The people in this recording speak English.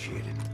Appreciated.